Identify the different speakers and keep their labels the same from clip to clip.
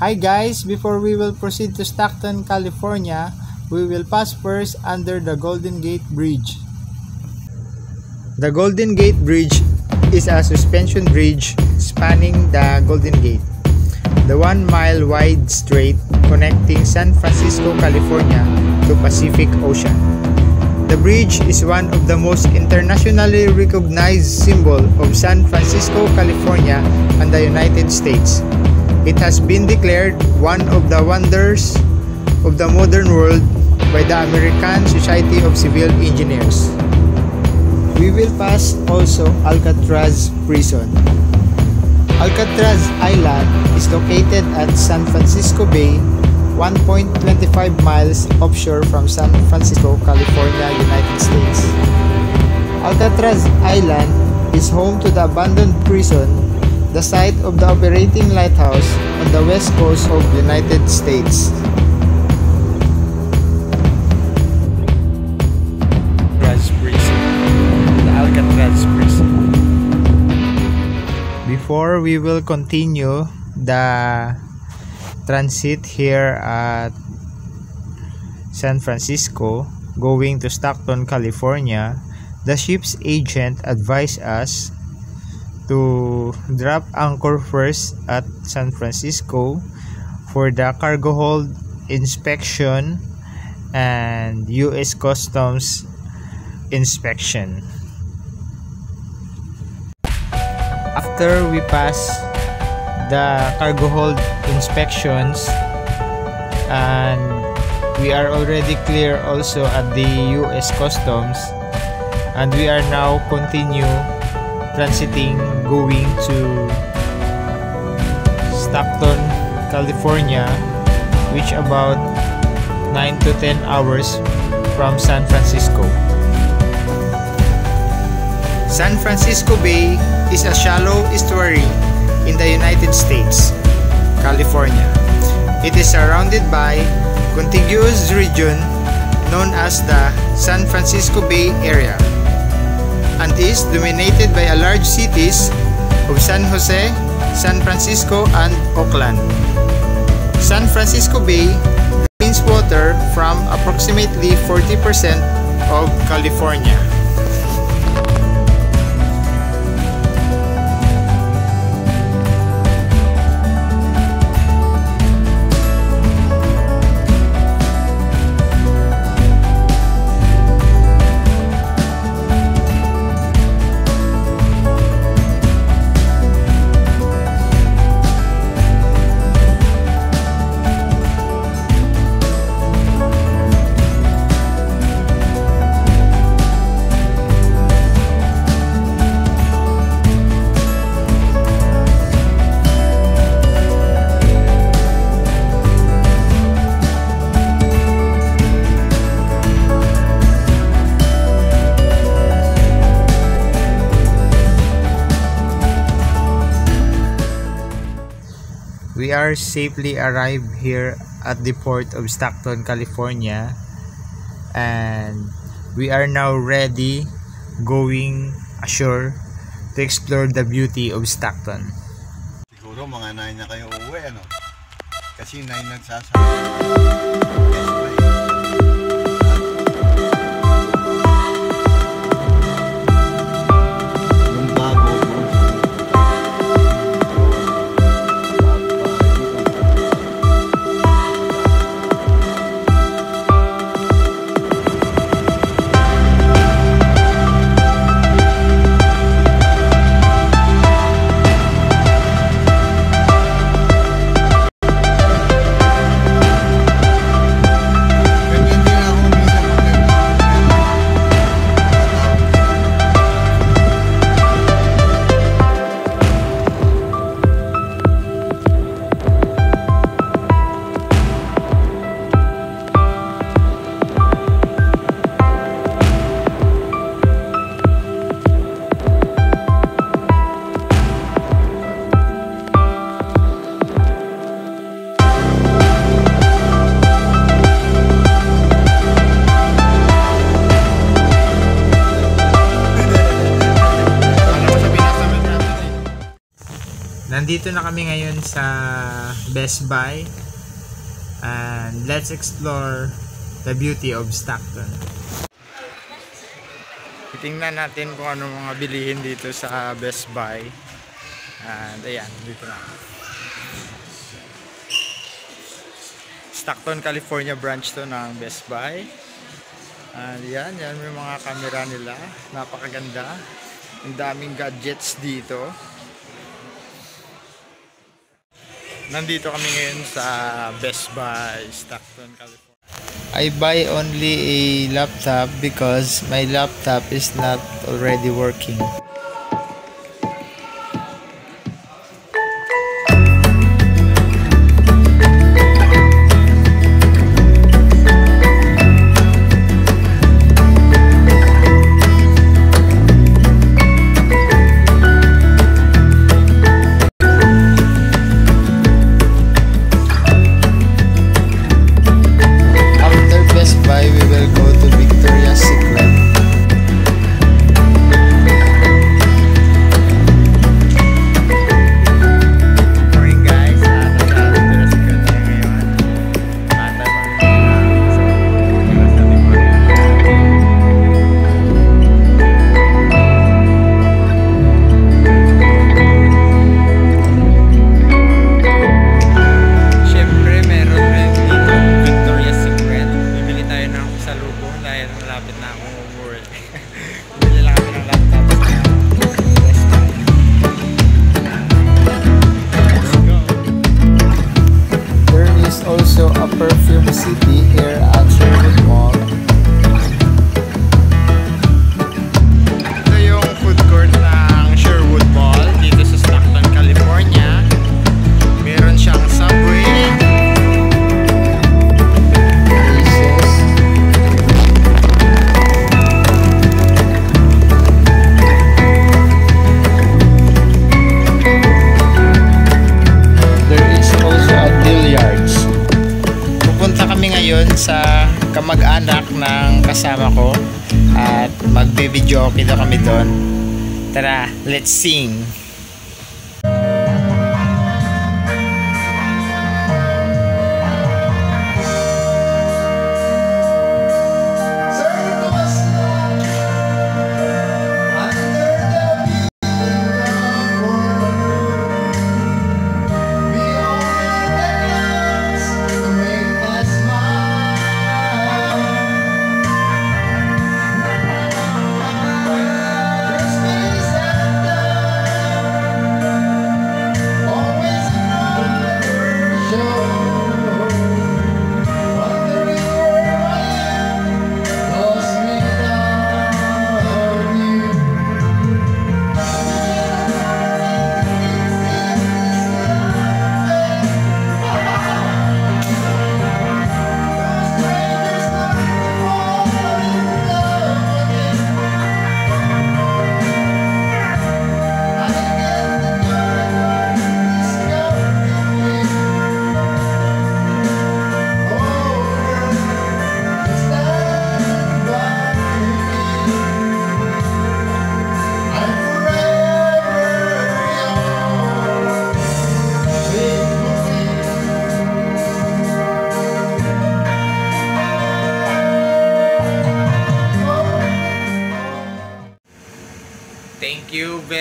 Speaker 1: Hi guys, before we will proceed to Stockton, California, we will pass first under the Golden Gate Bridge. The Golden Gate Bridge is a suspension bridge spanning the Golden Gate, the one mile wide strait connecting San Francisco, California to Pacific Ocean. The bridge is one of the most internationally recognized symbol of San Francisco, California and the United States. It has been declared one of the wonders of the modern world by the American Society of Civil Engineers. We will pass also Alcatraz Prison. Alcatraz Island is located at San Francisco Bay 1.25 miles offshore from San Francisco, California, United States. Alcatraz Island is home to the abandoned prison, the site of the operating lighthouse on the west coast of the United States.
Speaker 2: Alcatraz Prison. The Alcatraz Prison.
Speaker 1: Before we will continue the transit here at San Francisco going to Stockton, California, the ship's agent advised us to drop anchor first at San Francisco for the cargo hold inspection and US Customs inspection. After we pass the cargo hold inspections and we are already clear also at the US Customs and we are now continue transiting going to Stockton, California which about 9 to 10 hours from San Francisco. San Francisco Bay is a shallow estuary in the United States, California. It is surrounded by contiguous region known as the San Francisco Bay Area and is dominated by a large cities of San Jose, San Francisco, and Oakland. San Francisco Bay drains water from approximately 40% of California. We are safely arrived here at the port of Stockton, California and we are now ready going ashore to explore the beauty of Stockton.
Speaker 3: Siguro mga 9 na kayo uuwi, ano? Kasi 9 nagsasabi.
Speaker 1: Nandito na kami ngayon sa Best Buy. And let's explore the beauty of Stockton. Tingnan natin kung ano mga bilihin dito sa Best Buy. And ayan, dito na. Stockton, California branch to ng Best Buy. And yan, yan may mga camera nila. Napakaganda. Ang daming gadgets dito. Nandito kami ngayon sa Best Buy, Stockton, California. I buy only a laptop because my laptop is not already working. Malapit sa kamag-anak ng kasama ko at magbe-video okay daw kami doon. Tara, let's sing!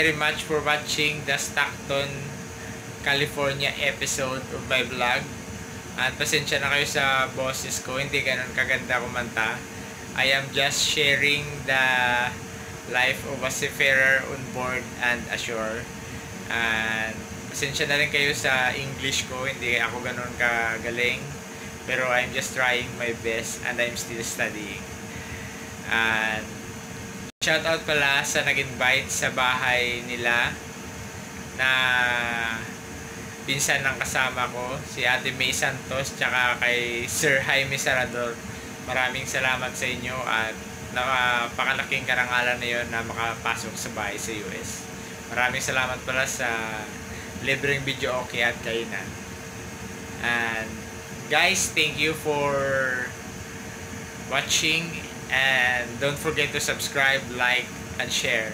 Speaker 1: Very much for watching the Stockton, California episode of my vlog. At pasensya na kayo sa boses ko, hindi ganun kaganda kumanta. I am just sharing the life of a seafarer on board and ashore. And pasensya na rin kayo sa English ko, hindi ako ganun kagaling. Pero I'm just trying my best and I'm still studying. And Shoutout pala sa nag-invite sa bahay nila na pinsan ng kasama ko, si Ate May Santos, tsaka kay Sir Jaime Sarador. Maraming salamat sa inyo at napakalaking karangalan na yun na makapasok sa bahay sa US. Maraming salamat pala sa libreng video okay at kainan. And guys, thank you for watching and don't forget to subscribe, like, and share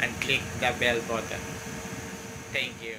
Speaker 1: and click the bell button. Thank you.